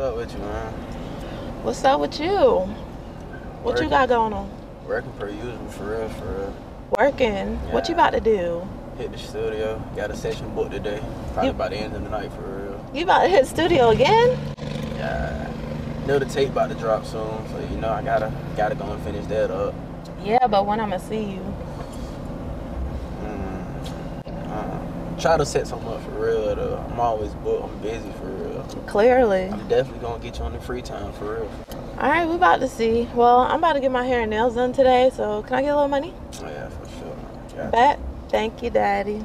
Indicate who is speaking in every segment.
Speaker 1: up with you, man?
Speaker 2: What's up with you? What you got going on?
Speaker 1: Working per usual, for real, for real.
Speaker 2: Working. What you about to do?
Speaker 1: Hit the studio. Got a session booked today. Probably
Speaker 2: You-
Speaker 1: by the end of the night, for real.
Speaker 2: You about to hit studio again?
Speaker 1: Yeah. Know the tape about to drop soon, so you know I gotta gotta go and finish that up.
Speaker 2: Yeah, but when I'ma see you?
Speaker 1: Try to set something up for real though. I'm always booked. I'm busy for real.
Speaker 2: Clearly.
Speaker 1: I'm definitely gonna get you on the free time for real.
Speaker 2: All right, we about to see. Well, I'm about to get my hair and nails done today, so can I get a little money?
Speaker 1: Oh yeah, for sure. Yeah.
Speaker 2: Bet. Thank you, Daddy.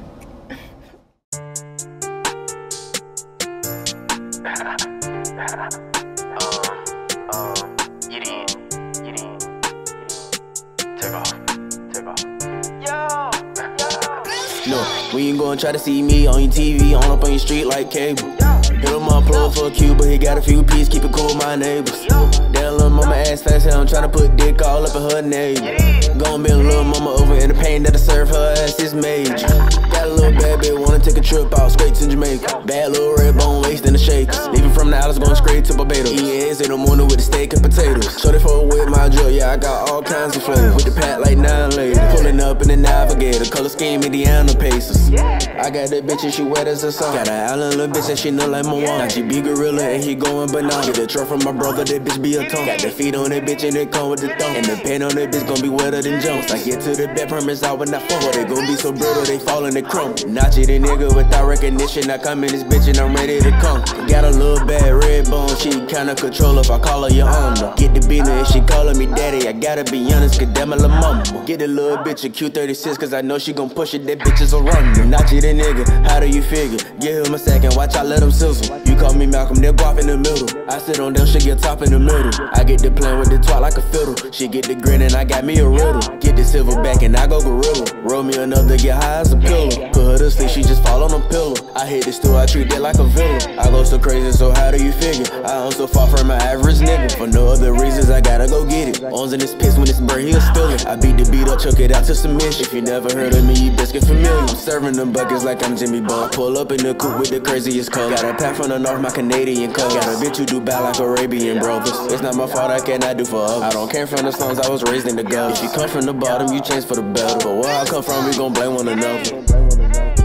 Speaker 1: No, when you go and try to see me on your TV, on up on your street like cable. Hit him up, plug for a cue, but he got a few pieces, keep it cool with my neighbors. That little mama ass fast, and I'm tryna put dick all up in her neighbor. Gonna be a little mama over in the pain that I serve her ass is major. Got a little bad bitch, wanna take a trip out straight to Jamaica. Bad little red bone waist in the shakers. Leaving from the islands, going straight to Barbados. Eating eggs in the morning with the steak and potatoes. Shorty for with my drill, yeah, I got all kinds of flavors. With the pack like nine ladies. The color scheme Indiana Pacers. I got that bitch and she wet as a song. Got an island little bitch and she know like my mom. Now she be gorilla and he going banana. Get a truck from my brother, that bitch be a tongue. Got the feet on that bitch and it come with the thumb. And the pen on that bitch gon' be wetter than Jones. I get to the bed, promise I would not fall. They gon' be so brittle, they fall and they crumble. Notch it, a nigga without recognition. I come in this bitch and I'm ready to come. Got a little bad red bone, she kinda control if I call her your own. though. Get the beater and she callin' me daddy. I gotta be honest, cause damn, I mama. Get a little bitch a Q36, cause I know she gon' push it. That bitch is a run. Notch it, a nigga, how do you figure? Give him a second, watch I let him sizzle. You call me Malcolm, they'll guap in the middle. I sit on them, she get top in the middle. I get the plan with the twat like a fiddle. She get the grin and I got me a riddle. Get the silver back and I go gorilla. Roll me another, get high as a pillow. Put her to sleep, she just fall on a pillow. I hit the stool, I treat that like a villain. I go so crazy, so how do you figure? I am so far from my average nigga. For no other reasons, I gotta go get it. Arms in this piss when it's burn, he'll it. I beat the beat up, choke it out to submission. If you never heard of me, you best get familiar. I'm serving them buckets like I'm Jimmy Bond. Pull up in the coupe with the craziest color. Got a pack from the north, my Canadian color. Got a bitch who do bad like Arabian brothers. It's not my fault, I cannot do for others. I don't care from the slums, I was raised in the gutter. If you come from the bottom, you change for the better. But where I come from, we gon' blame one another.